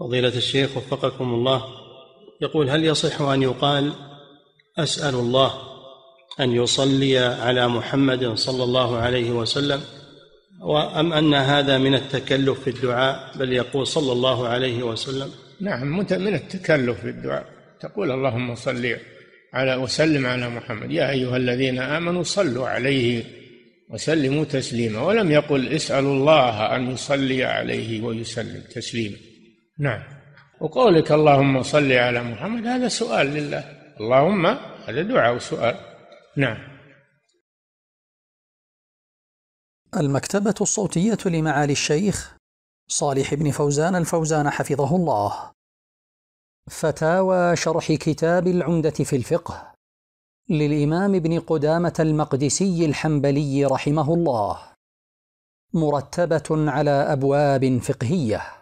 فضيلة الشيخ وفقكم الله يقول هل يصح أن يقال أسأل الله أن يصلي على محمد صلى الله عليه وسلم وأم أن هذا من التكلف في الدعاء بل يقول صلى الله عليه وسلم؟ نعم من التكلف في الدعاء. تقول اللهم صل على وسلم على محمد. يا أيها الذين آمنوا صلوا عليه وسلموا تسليما. ولم يقل اسألوا الله أن يصلي عليه ويسلم تسليما. نعم. وقولك اللهم صل على محمد هذا سؤال لله. اللهم هذا دعاء وسؤال. نعم. المكتبة الصوتية لمعالي الشيخ صالح بن فوزان الفوزان حفظه الله. فتاوى شرح كتاب العمدة في الفقه للإمام ابن قدامة المقدسي الحنبلي رحمه الله. مرتبة على أبواب فقهية.